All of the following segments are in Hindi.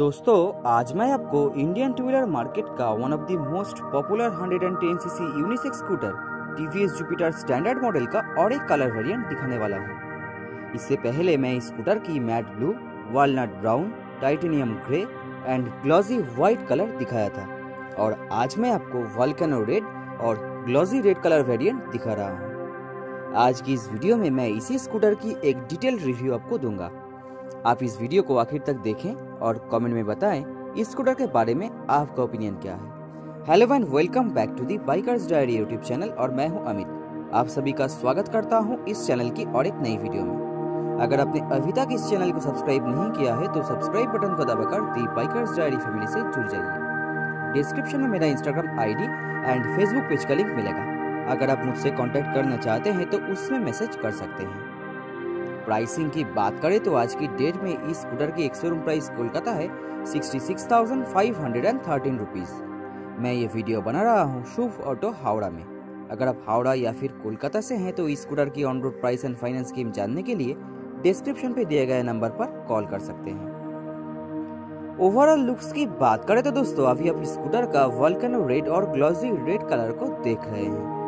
दोस्तों, आज मैं आपको इंडियन टू व्हीलर मार्केट का one of the most popular 110 CC unisex scooter TVS Jupiter standard model का और एक कलर वेरिएंट दिखाने वाला हूँ। इससे पहले मैं इस स्कूटर की matte blue walnut brown titanium grey and glossy white colour दिखाया था। और आज मैं आपको वॉल्केनो रेड और ग्लॉजी रेड कलर वेरियंट दिखा रहा हूँ। आज की इस वीडियो में मैं इसी स्कूटर की एक डिटेल रिव्यू आपको दूँगा। आप इस वीडियो को आखिर तक देखें। और कमेंट में बताएँ, इस स्कूटर के बारे में आपका ओपिनियन क्या है। Hello and welcome back to the bikers diary YouTube channel और मैं हूँ अमित। आप सभी का स्वागत करता हूँ इस चैनल की और एक नई वीडियो में। अगर आपने अभी तक इस चैनल को सब्सक्राइब नहीं किया है तो सब्सक्राइब बटन को दबाकर दी बाइकर्स डायरी फैमिली से जुड़ जाइए। डिस्क्रिप्शन में मेरा Instagram ID and Facebook page का लिंक मिलेगा। अगर आप मुझसे कांटेक्ट करना चाहते हैं तो उसमें मैसेज कर सकते हैं। प्राइसिंग की बात करें तो आज की डेट में इस स्कूटर की एक शोरूम प्राइस कोलकाता है sixty six thousand five hundred and thirteen rupees मैं ये वीडियो बना रहा हूँ शुभ ऑटो हावड़ा में। अगर आप हावड़ा या फिर कोलकाता से हैं तो इस स्कूटर की on road price and finance scheme जानने के लिए डिस्क्रिप्शन पे दिए गए नंबर पर कॉल कर सकते हैं। ओवरऑल लुक्स की बात करें तो दोस्तों, अभी आप स्कूटर का वल्कनो रेड और ग्लॉजी रेड कलर को देख रहे हैं।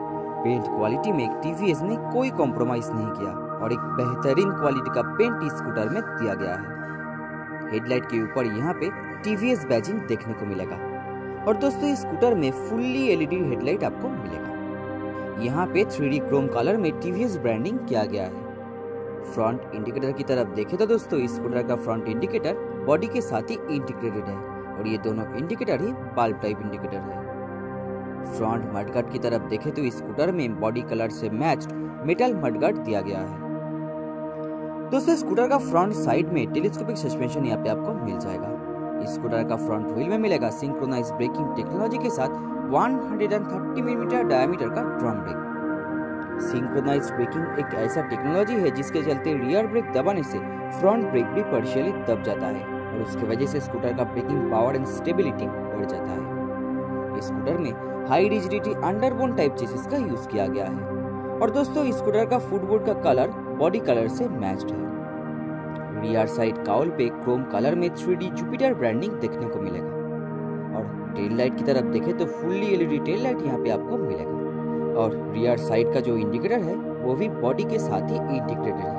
पेंट क्वालिटी में टीवीएस ने कोई कॉम्प्रोमाइज नहीं किया। और एक बेहतरीन क्वालिटी का पेंट स्कूटर में दिया गया है। हेडलाइट के ऊपर यहाँ पे टीवीएस बैजिंग देखने को मिलेगा। और दोस्तों, इस स्कूटर में फुल्ली एलईडी हेडलाइट आपको मिलेगा। यहाँ पे थ्री क्रोम कलर में टीवीएस ब्रांडिंग किया गया है। फ्रंट इंडिकेटर की तरफ़ देखें तो दोस्तों, इस स्कूटर का फ्रंट इंडिकेटर बॉडी के साथ ही इंटीग्रेटेड है। और ये दोनों इंडिकेटर ही बल्ब टाइप इंडिकेटर है। फ्रंट मडगार्ड की तरफ़ देखें तो स्कूटर में बॉडी कलर से मैच्ड मेटल मडगार्ड दिया गया है। दोस्तों, स्कूटर का फ्रंट साइड में टेलीस्कोपिक सस्पेंशन यहाँ पे आपको मिल जाएगा। स्कूटर का फ्रंट व्हील में मिलेगा सिंक्रोनाइज ब्रेकिंग टेक्नोलॉजी के साथ 130 मिलीमीटर डायमीटर का ड्रम ब्रेक सिंक्रोनाइज ब्रेकिंग एक ऐसा टेक्नोलॉजी है जिसके चलते रियर ब्रेक दबाने से फ्रंट ब्रेक भी पार्शियली दब जाता है और उसकी वजह से स्कूटर का ब्रेकिंग पावर एंड स्टेबिलिटी बढ़ जाता है। इस स्कूटर में high rigidity underbone type chassis का यूज़ किया गया है। और दोस्तों स्कूटर का फुटबोर्ड का कलर बॉडी कलर से मैच्ड है। रियर साइड काउल पे क्रोम कलर में थ्री जुपिटर ब्रांडिंग देखने को मिलेगा। और टेल लाइट की तरफ़ देखें तो फुल्ली एलईडी टेल लाइट यहाँ पे आपको मिलेगा। और रियर साइड का जो इंडिकेटर है, वो भी बॉडी के साथ ही इंटीग्रेटेड है।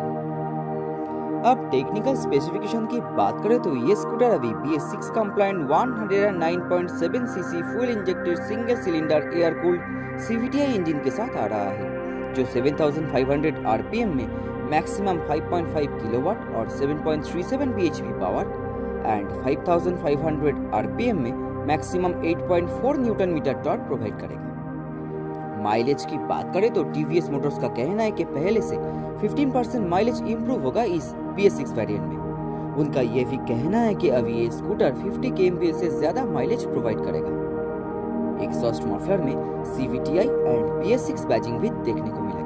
अब टेक्निकल स्पेसिफिकेशन की बात करें तो ये स्कूटर अभी B S six compliant 109.7 CC full injected single cylinder air cooled CVTi engine के साथ आ रहा है, जो 7500 आरपीएम में मैक्सिमम 5.5 किलोवाट और 7.37 bhp पावर एंड 5500 आरपीएम में maximum 8.4 newton metre torque provide करेगा। माइलेज की बात करें तो टीवीएस मोटर्स का कहना है कि पहले से 15 परसेंट माइलेज इंप्रूव होगा इस बी वेरियंट में। उनका यह भी कहना है कि अभी ये स्कूटर 50 के से ज़्यादा माइलेज प्रोवाइड करेगा। एग्जॉस्ट मफलर में सीवीटीआई एंड बी बैजिंग भी देखने को मिलेगा।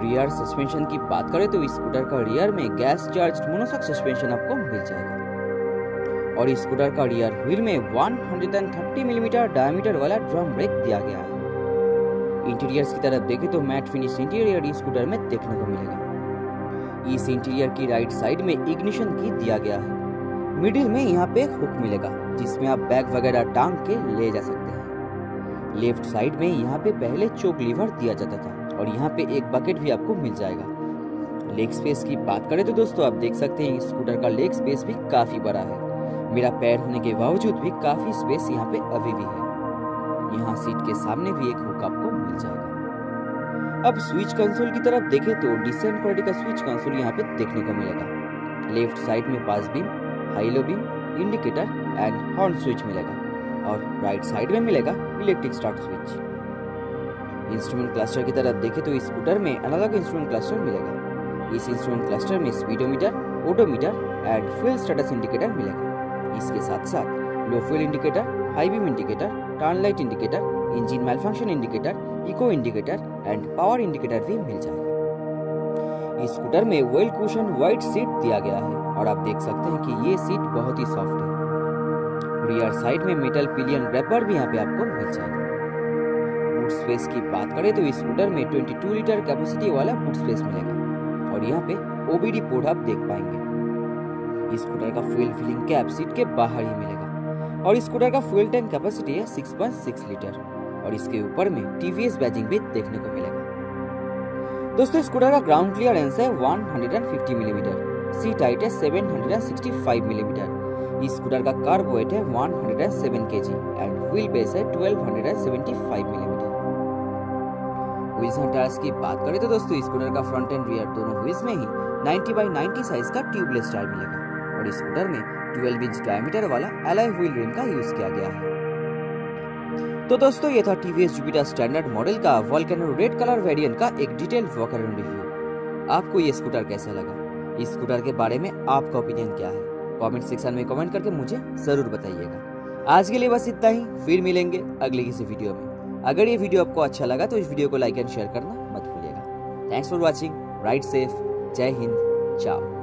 रियर सस्पेंशन की बात करें तो स्कूटर का रियर में गैस चार्ज मोनोसॉक सस्पेंशन आपको मिल जाएगा। और स्कूटर का रियर व्हील में 130 मिलीमीटर डायमीटर वाला ड्रम ब्रेक दिया गया है। इंटीरियर्स की तरफ़ देखें तो मैट फिनिश इंटीरियर स्कूटर में देखने को मिलेगा। इस इंटीरियर की राइट साइड में इग्निशन की दिया गया है। मिडिल में यहाँ पे हुक मिलेगा, जिसमें आप बैग वगैरह टांग के ले जा सकते हैं। लेफ़्ट साइड में यहाँ पे पहले चोक लीवर दिया जाता था। और यहाँ पे एक बकेट भी आपको मिल जाएगा। लेग स्पेस की बात करें तो दोस्तों, आप देख सकते हैं स्कूटर का लेग स्पेस भी काफ़ी बड़ा है। मेरा पैर होने के बावजूद भी काफ़ी स्पेस यहाँ पे अभी भी है। यहाँ सीट के सामने भी एक हुक आपको मिल जाएगा। अब स्विच कंसोल की तरफ़ देखें तो डिसेंट क्वालिटी का स्विच कंसोल यहाँ पे देखने को मिलेगा। लेफ़्ट साइड में pass beam high low beam indicator and horn switch मिलेगा। और राइट साइड में मिलेगा electric start switch instrument cluster की तरफ़ देखें तो इस स्कूटर में अलग अलग इंस्ट्रूमेंट क्लस्टर मिलेगा। इस इंस्ट्रूमेंट क्लस्टर में speedometer odometer and fuel status indicator मिलेगा। इसके साथ साथ low fuel indicator high beam indicator turn light indicator engine malfunction indicator eco indicator and power indicator भी मिल जाएगा। इस स्कूटर में वेल कुशन व्हाइट सीट दिया गया है और आप देख सकते हैं कि ये सीट बहुत ही सॉफ्ट है। रियर साइड में मेटल पिलियन ग्रैपर भी यहाँ पे आपको मिल जाएगा। बूट स्पेस की बात करें तो इस स्कूटर में 22 लीटर कैपेसिटी वाला बूट स्पेस मिलेगा। और यहाँ पे ओबीडी पोर्ट आप देख पाएँगे। इस स्कूटर का फ्यूल फिलिंग कैप सीट के बाहर ही मिलेगा। और इस स्कूटर का फ्यूल टैंक कैपेसिटी है 6.6 लीटर और इसके ऊपर में टीवीएस बैजिंग भी देखने को मिलेगा। दोस्तों स्कूटर का ग्राउंड क्लियरेंस है 150 मिलीमीटर सीट हाइट है 765 मिलीमीटर इस स्कूटर का कार्ब वेट है 107 केजी एंड व्हील बेस है 1275 मिलीमीटर एंड टायर्स की बात करें तो दोस्तों स्कूटर का फ्रंट एंड रियर दोनों व्हील्स में ही 90 बाई 90 साइज़ का ट्यूबलेस टायर मिलेगा और स्कूटर में 12 इंच डायमीटर वाला एलॉय व्हील रिम का यूज़ किया गया है। तो दोस्तों, ये था टीवीएस जुपिटर स्टैंडर्ड मॉडल का वॉल्केनो रेड कलर वेरिएंट का एक डिटेल वॉक अराउंड रिव्यू आपको ये स्कूटर कैसा लगा? इस स्कूटर के बारे में आपका ओपिनियन क्या है? कमेंट सेक्शन में कमेंट करके मुझे ज़रूर बताइएगा। आज के लिए बस इतना ही, फिर मिलेंगे अगले किसी वीडियो में। अगर ये वीडियो आपको अच्छा लगा तो इस वीडियो को लाइक एंड शेयर करना मत भूलिएगा। Thanks for watching ride safe जय हिंद। चाओ।